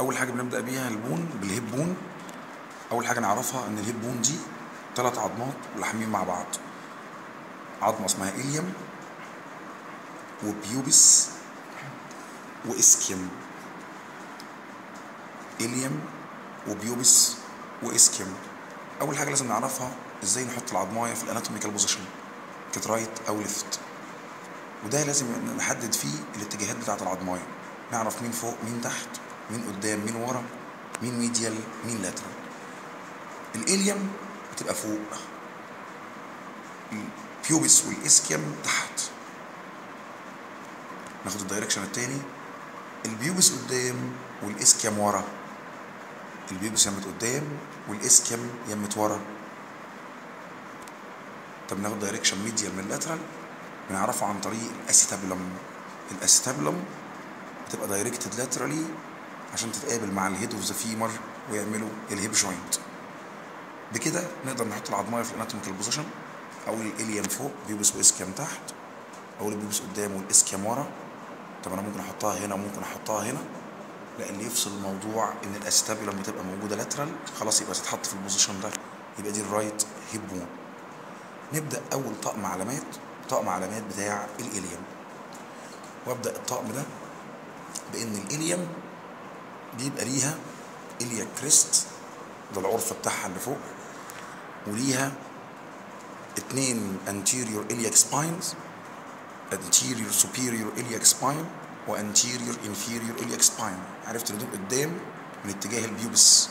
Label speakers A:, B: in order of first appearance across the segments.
A: أول حاجة بنبدأ بيها ال bone بال hip bone. أول حاجة نعرفها إن ال hip bone دي ثلاث عظمات لاحمين مع بعض. عظمة اسمها اليم وبيوبس واسكيم اليم وبيوبس واسكيم أول حاجة لازم نعرفها إزاي نحط العظماية في ال anatomical position كانت right أو left وده لازم نحدد فيه الاتجاهات بتاعة العظماية. نعرف مين فوق مين تحت. مين قدام مين ورا مين medial مين lateral ال ilium بتبقى فوق. ال pubis وال ischium تحت. ناخد ال direction التاني. ال pubis قدام وال ischium ورا. ال pubis يمت قدام وال ischium يمت ورا. طب ناخد direction medial من ال lateral بنعرفه عن طريق ال acetabulum. ال acetabulum بتبقى directed laterally عشان تتقابل مع ال head of the femur ويعملوا ال hip joint بكده نقدر نحط العظمايه في ال anatomical position أقول ال ilium فوق pubis و ischium تحت. أقول ال pubis قدام وال ischium ورا. طب أنا ممكن أحطها هنا وممكن أحطها هنا. لا اللي يفصل الموضوع إن ال acetabulum بتبقى موجودة lateral خلاص يبقى تتحط في ال position ده. يبقى دي ال right hip bone نبدأ أول طقم علامات. طقم علامات بتاع ال ilium وأبدأ الطقم ده بإن ال ilium بيبقى ليها iliac crest ده العرف بتاعها اللي فوق وليها اتنين anterior iliac spines anterior superior iliac spine و anterior inferior iliac spine. عرفت ان دول قدام من اتجاه ال pubis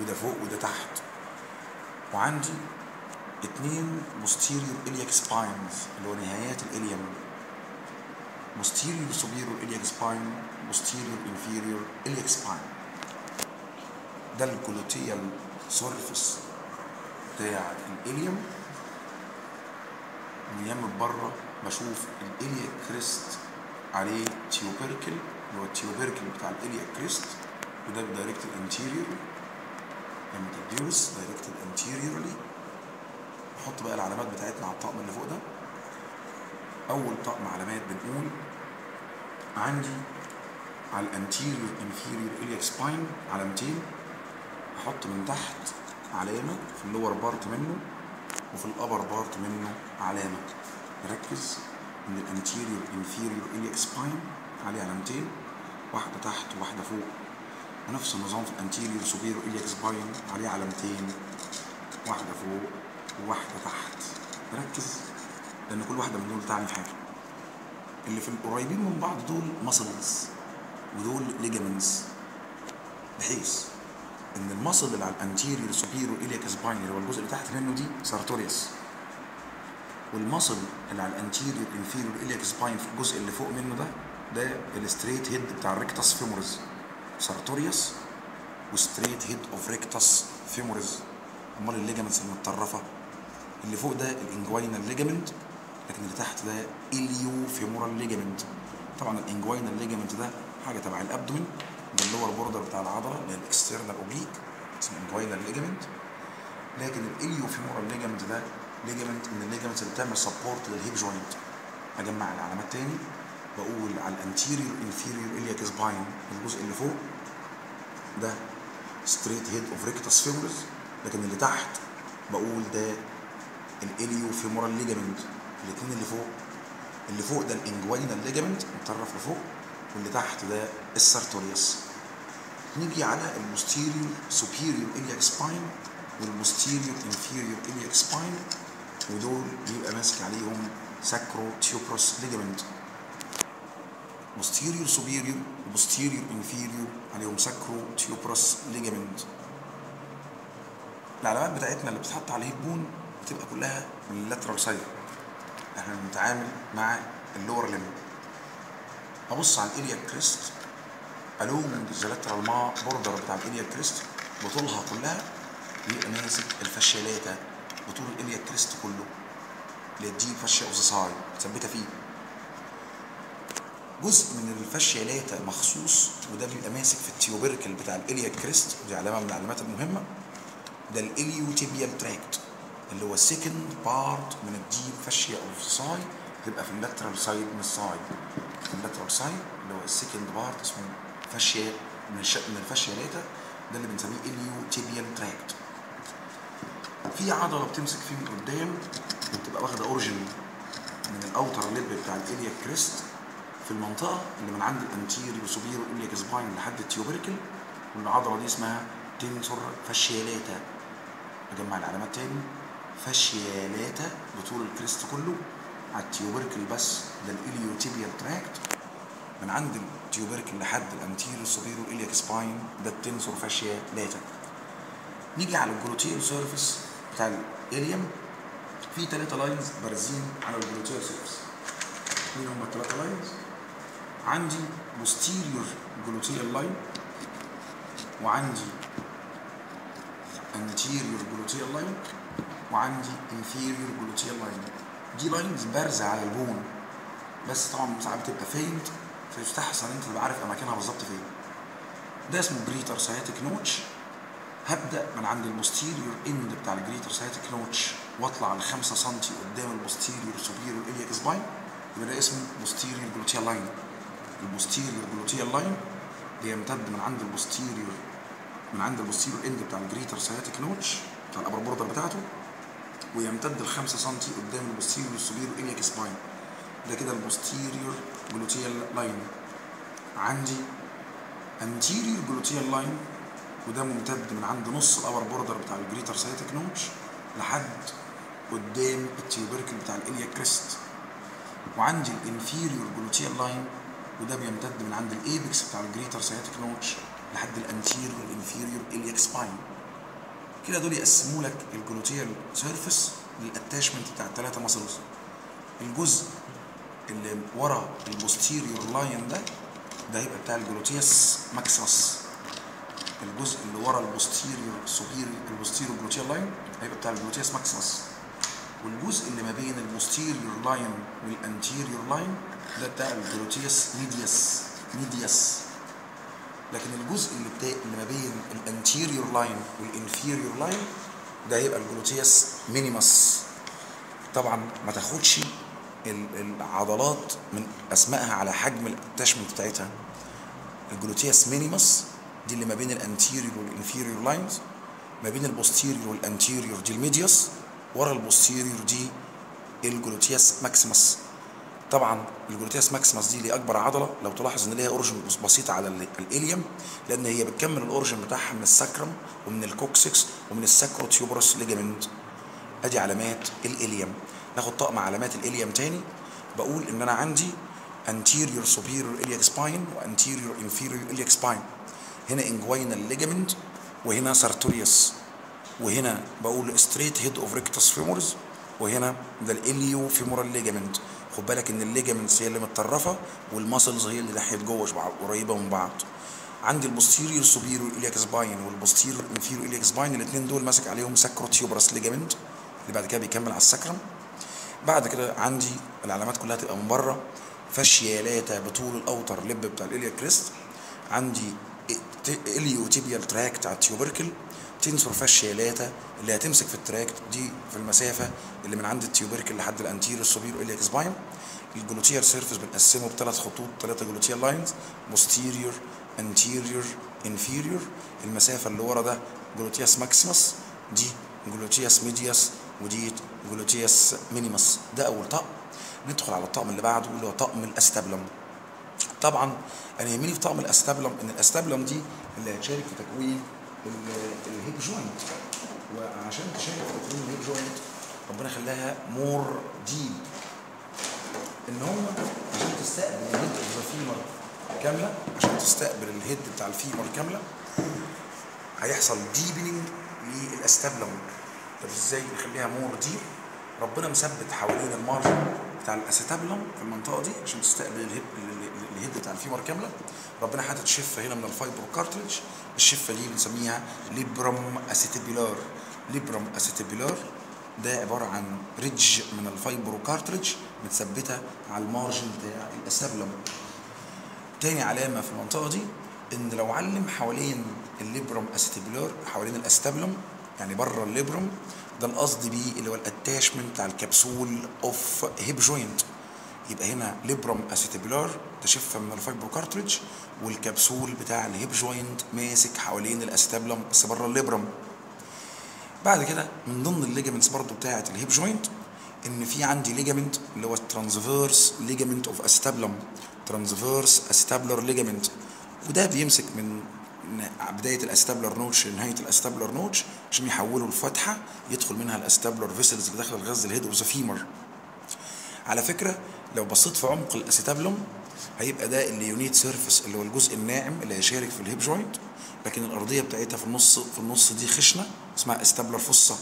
A: وده فوق وده تحت. وعندي اتنين posterior iliac spines اللي هو نهايات ال ilium posterior superior iliac spine posterior inferior iliac spine. ده ال gluteal surface بتاع ال ilium من يم بره بشوف ال iliac crest عليه tubercle اللي هو ال tubercle بتاع ال iliac crest وده directed anterior ال pubis directed anteriorly نحط بقى العلامات بتاعتنا على الطقم اللي فوق ده. أول طقم علامات بنقول عندي على ال anterior inferior iliac spine علامتين أحط من تحت علامة في ال lower part منه وفي ال upper part منه علامة. ركز إن ال anterior inferior iliac spine عليه علامتين واحدة تحت وواحدة فوق. ونفس النظام في ال anterior superior iliac spine عليه علامتين واحدة فوق وواحدة تحت. ركز لأن كل واحدة من دول تعني حاجة. اللي في القريبين من بعض دول muscles ودول ligaments بحيث إن ال muscle اللي على ال anterior superior iliac spine اللي هو الجزء اللي تحت منه دي sartorius وال muscle اللي على ال anterior inferior iliac spine في الجزء اللي فوق منه ده ده ال straight head بتاع ال rectus femoris sartorius و straight head of rectus femoris أمال ال ligaments المتطرفة. اللي فوق ده ال inguinal ligament لكن اللي تحت ده iliofemoral ligament طبعا ال inguinal ligament ده حاجة تبع ال abdomen ده ال lower border بتاع العضلة اللي هي ال external oblique اسمه inguinal ligament لكن ال iliofemoral ligament ده ligament من ال ligaments اللي بتعمل support لل hip joint أجمع العلامات تاني بقول على ال anterior inferior iliac spine الجزء اللي فوق ده straight head of rectus femoris لكن اللي تحت بقول ده ال iliofemoral ligament الاثنين اللي فوق. اللي فوق ده ال inguinal ligament متطرف لفوق واللي تحت ده ال sartorius نيجي على ال posterior superior iliac spine وال posterior inferior iliac spine ودول بيبقى ماسك عليهم sacrotuberous ligament posterior superior posterior inferior عليهم sacrotuberous ligament العلامات بتاعتنا اللي بتتحط على ال hip bone بتبقى كلها من ال lateral side إحنا بنتعامل مع ال lower limb ابص على ال iliac crest along the lateral border بتاع ال iliac crest بطولها كلها بيبقى ماسك ال fascia lata بطول ال iliac crest كله. ال deep fascia of the thigh. جزء من ال fascia lata مخصوص وده بيبقى ماسك في ال tubercle بتاع ال iliac crest ودي علامة من العلامات المهمة. ده ال iliotibial tract. اللي هو ال second part من ال deep fascia of thigh تبقى في ال lateral side من ال thigh في ال lateral side اللي هو ال second part اسمه fascia من. من ال fascia lata ده اللي بنسميه iliotibial tract في عضلة بتمسك فيه من قدام وبتبقى واخدة origin من ال outer lip بتاع ال iliac crest في المنطقة اللي من عند ال anterior superior iliac spine لحد ال tubercle والعضلة دي اسمها tensor fascia lata أجمع العلامات تاني. fascia lata بطول ال crest كله على ال tubercle بس ده ال iliotibial tract. من عند ال tubercle لحد ال anterior superior iliac spine ده ال tensor fascia lata نيجي على ال gluteal surface بتاع ال ilium. في ثلاثة lines بارزين على ال gluteal surface. مين هم الثلاثة lines؟ عندي posterior gluteal line وعندي anterior gluteal line وعندي inferior gluteal line دي lines بارزة على ال bone. بس طبعا ساعات بتبقى faint فيستحسن انت تبقى عارف أماكنها بالظبط فين. ده اسمه greater sciatic notch هبدأ من عند ال posterior end بتاع ال greater sciatic notch واطلع ل 5 سم قدام ال posterior superior iliac spine يبقى ده اسمه posterior gluteal line ال posterior gluteal line بيمتد من عند ال posterior من عند ال posterior end بتاع ال greater sciatic notch بتاع ال upper border بتاعته. ويمتد ل 5 سم قدام ال posterior superior iliac spine. ده كده ال posterior gluteal line. عندي anterior gluteal line وده ممتد من عند نص ال upper border بتاع ال greater sciatic notch لحد قدام ال tubercle بتاع ال iliac crest. وعندي ال inferior gluteal line وده بيمتد من عند ال apex بتاع ال greater sciatic notch لحد ال anterior وال inferior iliac spine. كده دول يقسموا لك ال gluteal surface لل attachment بتاع الثلاثه muscles الجزء اللي ورا ال posterior line ده ده هيبقى بتاع ال gluteus maximus الجزء اللي ورا ال posterior superior ال posterior gluteal line هيبقى بتاع ال gluteus maximus والجزء اللي ما بين ال posterior line وال anterior line ده بتاع ال gluteus medius medius لكن الجزء اللي بتاع اللي ما بين ال anterior line وال inferior line ده هيبقى ال gluteus minimus طبعا ما تاخدش العضلات من أسمائها على حجم ال attachment بتاعتها. ال gluteus minimus دي اللي ما بين ال anterior وال inferior lines ما بين ال posterior وال anterior دي ال medius ورا ال posterior دي ال gluteus maximus طبعا ال gluteus maximus دي اللي أكبر عضلة لو تلاحظ إن ليها origin بسيطة على ال ilium لأن هي بتكمل ال origin بتاعها من ال sacrum ومن ال coccyx ومن ال sacrotuberous ligament. أدي علامات ال ilium. ناخد طقم علامات ال ilium تاني. بقول إن أنا عندي anterior superior iliac spine و anterior inferior iliac spine. هنا inguinal ligament وهنا sartorius. وهنا بقول straight head of rectus femoris. وهنا ده ال iliofemoral ligament. خد بالك إن ال ligaments هي اللي متطرفة وال muscles هي اللي ناحيه جوه قريبة من بعض. عندي ال posterior superior iliac spine وال posterior inferior iliac spine الاثنين دول ماسك عليهم sacrotuberous ligament اللي بعد كده بيكمل على ال sacrum بعد كده عندي العلامات كلها تبقى من بره. fascia lata بطول ال outer lip بتاع ال iliac crest. عندي iliotibial tract على ال tubercle. tensor fascia lata اللي هتمسك في ال tract دي في المسافة اللي من عند ال tubercle لحد ال anterior superior iliac spine. ال gluteal surface بنقسمه بثلاث خطوط ثلاثة gluteal lines posterior anterior inferior المسافة اللي ورا ده gluteus maximus دي gluteus medius ودي gluteus minimus ده أول طقم. ندخل على الطقم اللي بعده اللي هو طقم ال acetabulum. طبعا أنا يهمني في طقم ال acetabulum إن ال acetabulum دي اللي هتشارك في تكوين ال hip joint وعشان تشارك في تكوين ال hip joint ربنا خلاها more deep إن هم عشان تستقبل ال head of femur كاملة عشان تستقبل ال head بتاع ال femur كاملة هيحصل deepening لل acetabulum طب إزاي نخليها more deep ربنا مثبت حوالين ال margin بتاع ال acetabulum في المنطقة دي عشان تستقبل ال head ال head بتاع ال femur كاملة. ربنا حاطط شفه هنا من ال fibrocartilage الشفة دي بنسميها labrum acetabulare labrum acetabulare ده عبارة عن ridge من ال fibrocartilage متثبتة على ال margin بتاع ال acetabulum تاني علامة في المنطقة دي إن لو علم حوالين ال labrum acetabulare حوالين ال acetabulum يعني بره ال labrum ده القصد بيه اللي هو ال attachment بتاع ال capsule of hip joint يبقى هنا labrum acetabulare شفه من ال fibrocartilage وال capsule بتاع ال hip joint ماسك حوالين ال acetabulum بس بره ال labrum. بعد كده من ضمن ال ligaments برضو بتاعه ال hip joint إن في عندي ligament اللي هو ال transverse ligament of acetabulum transverse acetabular ligament. وده بيمسك من بداية ال acetabular notch لنهاية ال acetabular notch عشان يحوله لفتحة يدخل منها ال acetabular vessels اللي داخلة لغاية ال head of the femur على فكرة لو بصيت في عمق ال acetabulum هيبقى ده ال lunate surface اللي هو الجزء الناعم اللي هيشارك في ال hip joint لكن الأرضية بتاعتها في النص في النص دي خشنة اسمها acetabular fossa.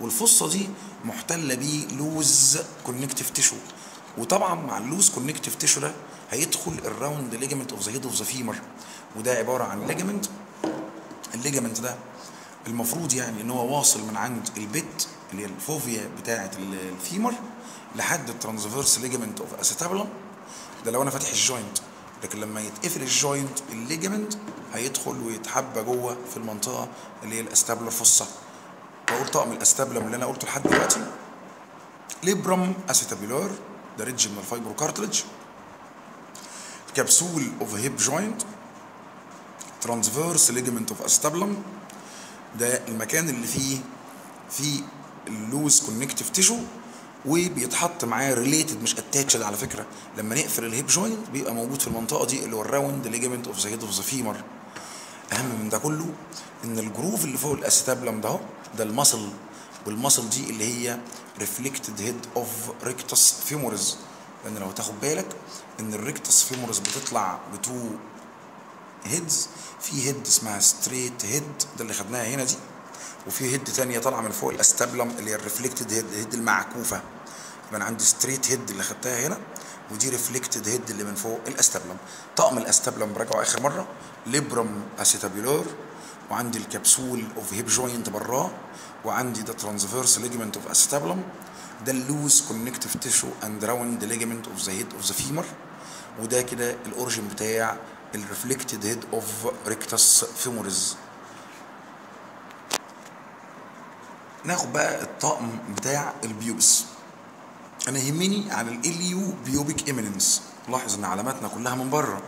A: وال fossa دي محتلة بيه loose connective tissue وطبعا مع ال loose connective tissue ده هيدخل ال round ligament of the head of the femur وده عبارة عن ligament ال ligament ده المفروض يعني إن هو واصل من عند ال pit اللي هي ال fovea بتاعة ال femur لحد ال transverse ligament of acetabulum ده لو أنا فاتح ال joint لكن لما يتقفل ال joint ال ligament هيدخل ويتخبى جوه في المنطقة اللي هي ال acetabular fossa بقول طقم ال acetabulum اللي أنا قلته لحد دلوقتي. labrum acetabulare ده ridge من ال fibrocartilage capsule of hip joint transverse ligament of acetabulum ده المكان اللي فيه فيه ال loose connective tissue وبيتحط معاه related مش attached على فكرة. لما نقفل ال hip joint بيبقى موجود في المنطقة دي اللي هو ال round ligament of the head of the femur أهم من ده كله إن ال groove اللي فوق ال acetabulum ده ده ال muscle وال muscle دي اللي هي reflected head of rectus femoris لأن لو تاخد بالك إن ال rectus femoris بتطلع ب two heads في head اسمها straight head ده اللي خدناها هنا دي. وفي head تانية طالعة من فوق ال acetabulum اللي هي ال reflected head ال head المعكوفة. يبقى أنا عندي straight head اللي خدتها هنا ودي reflected head اللي من فوق ال acetabulum. طقم ال acetabulum براجعه آخر مرة labrum acetabulare وعندي ال capsule of hip joint براه وعندي ده transverse ligament of acetabulum. ده ال loose connective tissue and round ligament of the head of the femur وده كده ال origin بتاع ال reflected head of rectus femoris ناخد بقى الطقم بتاع ال pubis أنا يهمني على ال iliopubic eminence لاحظ إن علاماتنا كلها من بره.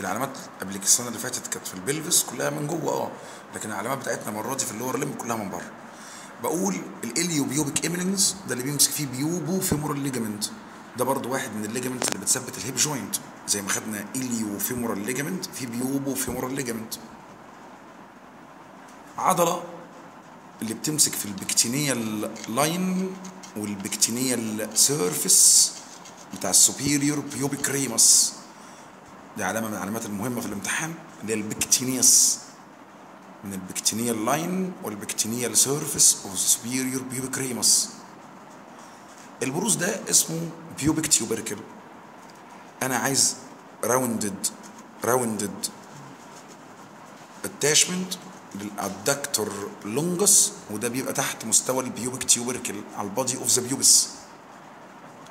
A: العلامات قبل السنة اللي فاتت كانت في ال pelvis كلها من جوه آه. لكن العلامات بتاعتنا المره دي في ال lower limb كلها من بره. بقول ال iliopubic eminence ده اللي بيمسك فيه pubofemoral ligament. ده برضو واحد من ال ligament اللي بتثبت ال hip joint. زي ما خدنا iliofemoral ligament في pubofemoral ligament. عضلة اللي بتمسك في ال pectineal line وال pectineal surface بتاع ال superior pubic ramus دي علامة من العلامات المهمة في الامتحان اللي هي ال pectineus من ال pectineal line وال pectineal surface of superior pubic ramus البروز ده اسمه pubic tubercle أنا عايز rounded rounded attachment لل adductor longus وده بيبقى تحت مستوى ال pubic tubercle على ال body of the pubis.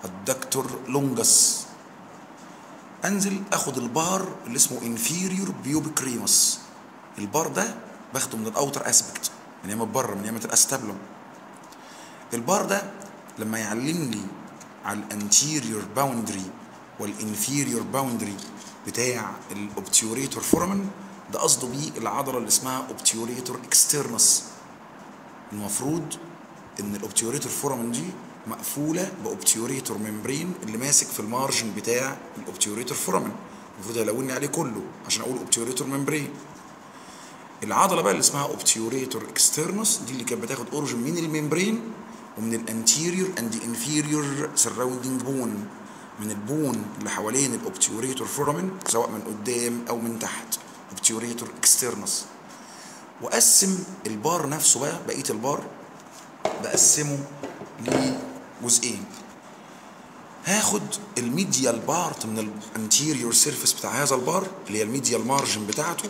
A: ال adductor longus أنزل آخد البار اللي اسمه inferior pubic ramus ال bar ده باخده من ال outer aspect من يمة بره من يمة ال acetabulum ال bar ده لما يعلمني على ال anterior boundary وال inferior boundary بتاع ال obturator foramen ده قصده بيه العضلة اللي اسمها obturator externus المفروض إن ال obturator foramen دي مقفولة ب obturator membrane اللي ماسك في ال margin بتاع ال obturator foramen المفروض يلوني عليه كله عشان أقول obturator membrane العضلة بقى اللي اسمها obturator externus دي اللي كانت بتاخد origin من ال membrane ومن ال anterior and inferior surrounding bone من ال bone اللي حوالين ال obturator foramen سواء من قدام أو من تحت. obturator externus وقسم البار نفسه بقى بقية البار بقسمه لجزئين. هاخد ال medial part من ال anterior surface بتاع هذا البار اللي هي ال medial margin بتاعته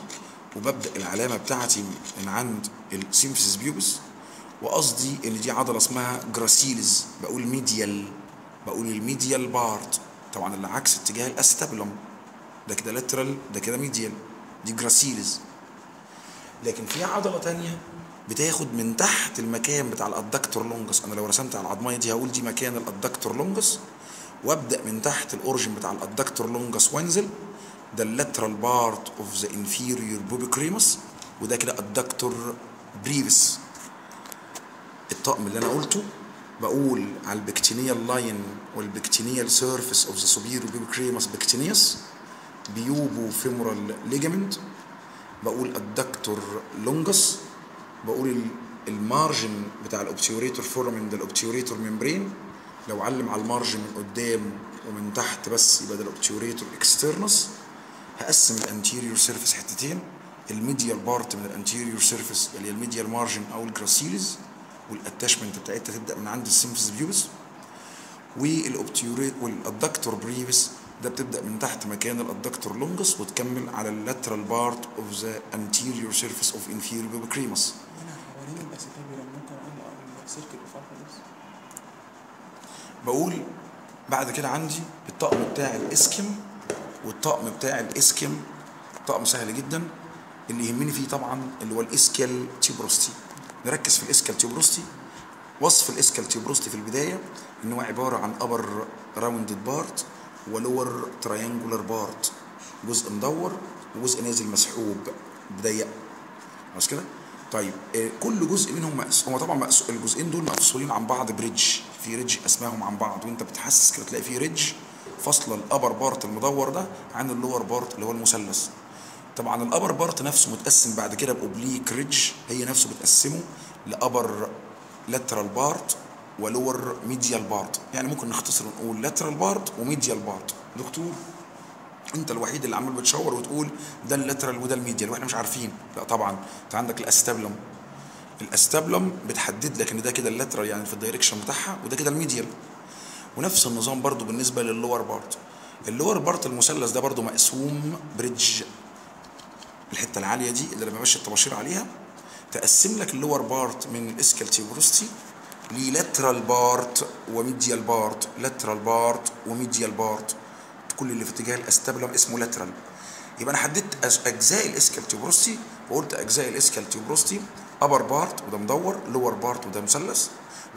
A: وببدأ العلامة بتاعتي من عند ال symphysis pubis وقصدي ان دي عضلة اسمها gracilis بقول medial بقول ال medial part. طبعا اللي عكس اتجاه ال acetabulum ده كده lateral ده كده medial دي gracilis لكن في عضلة تانية بتاخد من تحت المكان بتاع ال adductor longus. أنا لو رسمت على العظمية دي هقول دي مكان ال adductor longus. وأبدأ من تحت ال origin بتاع ال adductor longus وانزل ده ال lateral part of the inferior pubic ramus وده كده ال adductor brevis الطقم اللي أنا قلته بقول على ال pectineal line وال pectineal surface of the superior pubic ramus pectineus pubofemoral ligament بقول ال adductor longus بقول ال margin بتاع ال obturator foramen ده ال obturator membrane. لو علم على ال margin من قدام ومن تحت بس يبقى ده ال obturator externus هقسم ال anterior surface حتتين ال medial part من ال anterior surface اللي هي ال medial margin أو ال gracilis وال attachment بتاعتها تبدأ من عند ال symphysis pubis وال obturat وال adductor brevis ده بتبدأ من تحت مكان ال adductor longus وتكمل على ال lateral part of the anterior surface of
B: ممكن اقفل ال circle بفرق بس
A: بقول بعد كده عندي الطقم بتاع ال ischium والطقم بتاع ال ischium طقم سهل جدا. اللي يهمني فيه طبعا اللي هو ال ischial tuberosity نركز في ال ischial tuberosity وصف ال ischial tuberosity في البداية إن هو عبارة عن upper rounded part و lower triangular part جزء مدور وجزء نازل مسحوب. ضيق خلاص كده؟ طيب آه، كل جزء منهم مقس هو طبعا مقس الجزئين دول مفصولين عن بعض ب ridge في ridge قاسمهم عن بعض. وأنت بتحسس كده تلاقي في ridge فاصله ال upper part المدور ده عن ال lower part اللي هو المثلث. طبعا ال upper part نفسه متقسم بعد كده ب oblique ridge هي نفسه بتقسمه ل upper lateral part و lower medial part يعني ممكن نختصر ونقول lateral part و medial part دكتور انت الوحيد اللي عمال بتشاور وتقول ده ال lateral وده ال medial وإحنا مش عارفين. لا طبعا. انت عندك ال acetabulum. ال acetabulum بتحدد لك ان ده كده ال lateral يعني في ال direction بتاعها وده كده ال medial ونفس النظام برضو بالنسبة لل lower part ال lower part المثلث ده برضو مقسوم ب ridge الحتة العالية دي اللي لما ماشي الطباشير عليها تقسم لك ال lower part من الاسكال تيوبروستي للاترال بارت وميديال بارت لاترال بارت وميديال بارت. كل اللي في اتجاه ال acetabulum اسمه lateral يبقى أنا حددت أجزاء ال ischial tuberosity وقلت أجزاء ال ischial tuberosity upper part وده مدور lower part وده مثلث.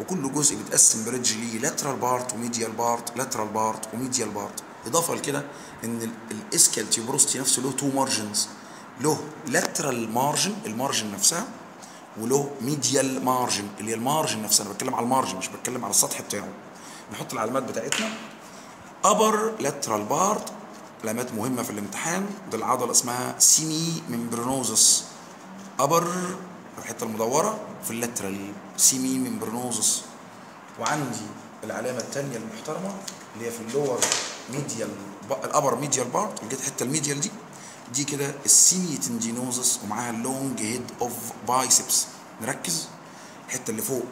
A: وكل جزء بيتقسم ب ridge ليه lateral part و medial part lateral part و medial part. إضافة لكده إن ال- ال ischial tuberosity نفسه له two margins له lateral margin ال margin نفسها وله medial margin اللي هي ال margin نفسها أنا بتكلم على ال margin مش بتكلم على السطح بتاعه. نحط العلامات بتاعتنا. Upper lateral part علامات مهمة في الامتحان. ده العضلة اسمها semimembranosus upper الحتة المدورة في ال lateral semimembranosus وعندي العلامة الثانية المحترمة اللي هي في ال lower medial ال upper medial part لقيت الحتة ال medial دي. دي كده ال semitendinosus ومعاها ال long head of biceps نركز. الحتة اللي فوق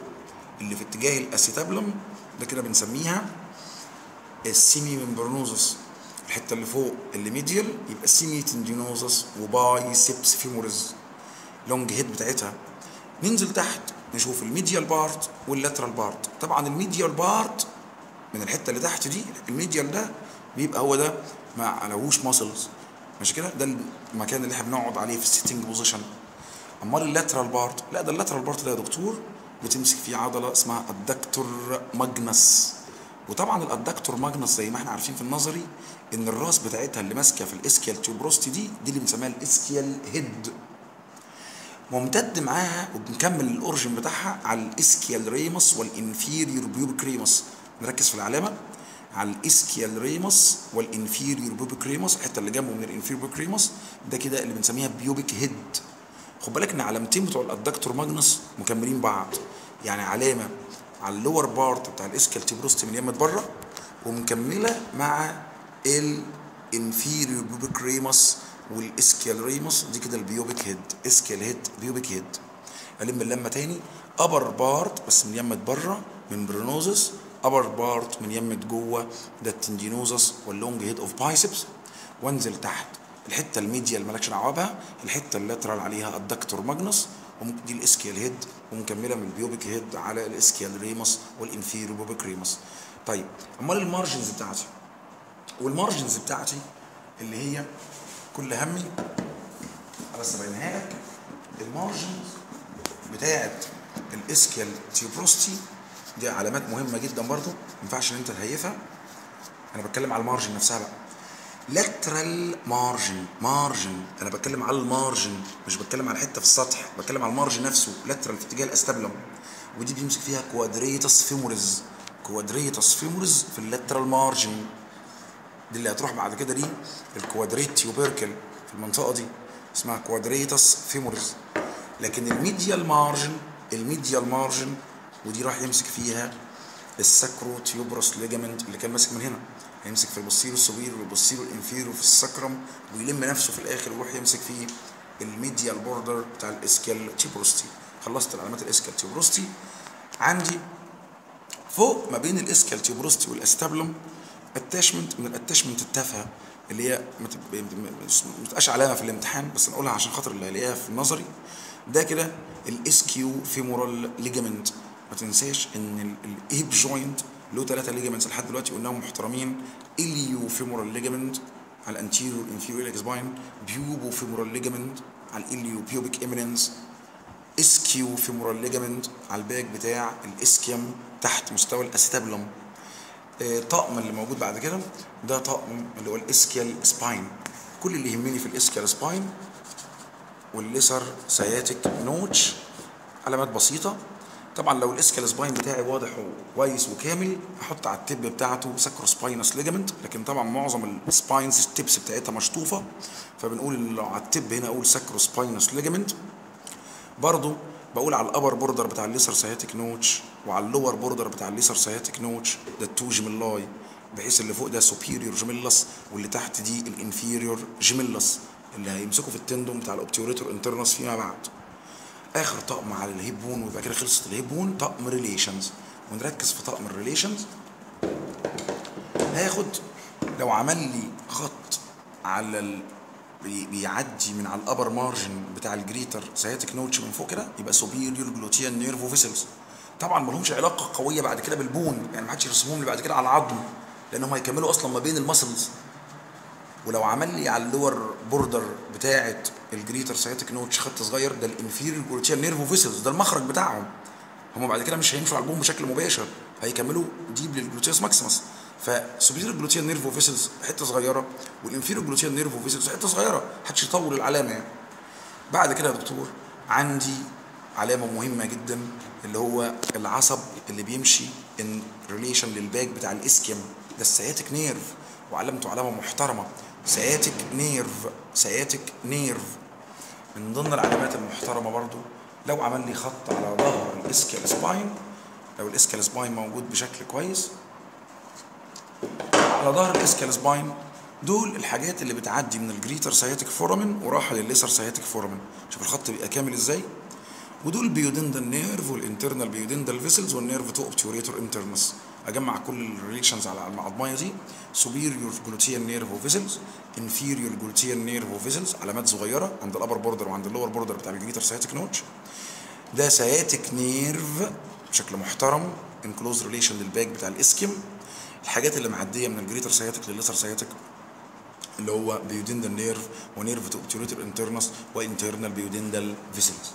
A: اللي في اتجاه ال acetabulum ده كده بنسميها ال semimembranosus الحتة اللي فوق اللي medial يبقى semitendinosus و biceps femoris. long head بتاعتها. ننزل تحت نشوف ال medial part وال lateral part طبعا ال medial part من الحتة اللي تحت دي ال medial ده بيبقى هو ده ما عليهوش muscles مش كده؟ ده المكان اللي إحنا بنقعد عليه في ال sitting position أمال ال lateral part؟ لا ده ال lateral part ده يا دكتور بتمسك فيه عضلة اسمها ال adductor magnus. وطبعا ال adductor magnus زي ما إحنا عارفين في النظري إن الراس بتاعتها اللي ماسكة في ال ischial tuberosity دي دي اللي بنسميها ال ischial head. ممتد معاها وبنكمل ال origin بتاعها على ال ischial ramus وال inferior ramus نركز في العلامة. على ال ischial ramus وال inferior pubic ramus الحتة اللي جنبه من ال inferior pubic ramus ده كده اللي بنسميها pubic head. خد بالك إن علامتين بتوع ال adductor magnus مكملين بعض يعني علامة على ال lower part بتاع ال ischial tuberosity من يمة بره ومكملة مع ال inferior pubic ramus وال ischial ramus دي كده ال pubic head ischial head pubic head. الم اللمة تاني upper part بس من يمة بره من membranosus upper part من يمة جوه ده ال tendinosus وال long head of biceps وانزل تحت الحتة ال medial مالكش دعوة بها الحتة ال lateral عليها ال adductor magnus. دي ال ischial head ومكملة من ال pubic head على ال ischial ramus وال inferior pubic ramus. طيب أمال ال margins بتاعتي؟ وال margins بتاعتي اللي هي كل همي بس ابينها لك ال margins بتاعت ال ischial tuberosity دي علامات مهمة جدا برضو ما ينفعش إن أنت تهيفها. أنا بتكلم على ال margin نفسها بقى. lateral margin margin. أنا بتكلم على ال margin مش بتكلم على حتة في السطح بتكلم على ال margin نفسه lateral في اتجاه ال acetabulum. ودي بيمسك فيها quadratus femoris quadratus femoris في ال lateral margin. دي اللي هتروح بعد كده دي ال quadrate في المنطقة دي اسمها quadratus femoris لكن ال medial margin ال medial margin ودي راح يمسك فيها ال sacrotuberous ligament اللي كان ماسك من هنا. هيمسك في البوستيرو السوبيرو والبوستيرو الانفيرو في ال sacrum ويلم نفسه في الآخر ويروح يمسك في ال medial border بتاع ال ischial tuberosity. خلصت العلامات ال ischial tuberosity. عندي فوق ما بين ال ischial tuberosity وال acetabulum attachment من ال attachment التافهة اللي هي ما تب- ما تبقاش علامة في الامتحان بس نقولها عشان خاطر اللي هلاقيها في النظري ده كده ال ischiofemoral ligament ما تنساش إن ال hip joint له ثلاثة ligaments لحد دلوقتي قلناهم محترمين iliofemoral ligament على ال anterior inferior spine pubofemoral ligament على ال iliopubic eminence ischiofemoral ligament على ال back بتاع ال ischium تحت مستوى ال acetabulum آه، طقم اللي موجود بعد كده ده طقم اللي هو ال ischial spine كل اللي يهمني في ال ischial spine وال lesser sciatic notch علامات بسيطة طبعا لو ال ischial spine بتاعي واضح وكويس وكامل أحط على ال tip بتاعته sacrospinous ligament. لكن طبعا معظم ال spines ال tips بتاعتها مشطوفة. فبنقول على ال tip هنا أقول sacrospinous ligament. برضو بقول على ال upper border بتاع ال lesser sciatic notch وعلى ال lower border بتاع ال lesser sciatic notch ده ال two gemelli. بحيث اللي فوق ده superior gemellus واللي تحت دي ال inferior gemellus اللي هيمسكوا في ال tendon بتاع ال obturator internus فيما بعد. آخر طقم على ال hip bone ويبقى كده خلصت ال hip bone طقم relations ونركز في طقم ال relations هاخد لو عمل لي خط على ال... بي- بيعدي من على ال upper margin بتاع ال greater sciatic notch من فوق كده يبقى superior gluteal nerve و vessels طبعا ما لهمش علاقة قوية بعد كده بال bone يعني ما حدش يرسمهم لي بعد كده على العظم لأنهم هيكملوا أصلا ما بين ال muscles ولو عمل لي على ال lower border بتاعه ال greater sciatic notch خط صغير ده ال inferior gluteal nerve و vessels ده المخرج بتاعهم. هم بعد كده مش هيمشوا على ال bone بشكل مباشر هيكملوا deep لل gluteus maximus ف superior gluteal nerve و vessels حتة صغيرة وال inferior gluteal nerve و vessels حتة صغيرة محدش يطول العلامة يعني. بعد كده يا دكتور عندي علامة مهمة جدا اللي هو العصب اللي بيمشي in relation لل back بتاع ال ischium. ده ال sciatic nerve وعلامته علامة محترمة. sciatic nerve sciatic nerve. من ضمن العلامات المحترمة برضو لو عمل لي خط على ظهر ال ischial spine لو ال ischial spine موجود بشكل كويس على ظهر ال ischial spine دول الحاجات اللي بتعدي من ال greater sciatic foramen وراحة للل lesser sciatic foramen. شوف الخط بيبقى كامل إزاي؟ ودول pudendal nerve وال internal pudendal vessels وال nerve to obturator internus أجمع كل ال relations على العظميه دي. superior gluteal nerve و vessels inferior gluteal nerve و vessels علامات صغيرة عند ال upper border وعند ال lower border بتاع ال greater sciatic notch ده sciatic nerve بشكل محترم in close relation لل back بتاع ال ischium. الحاجات اللي معدية من الجريتر سياتيك للليسر سياتيك اللي هو pudendal nerve و nerve to obturator internus و internal pudendal vessels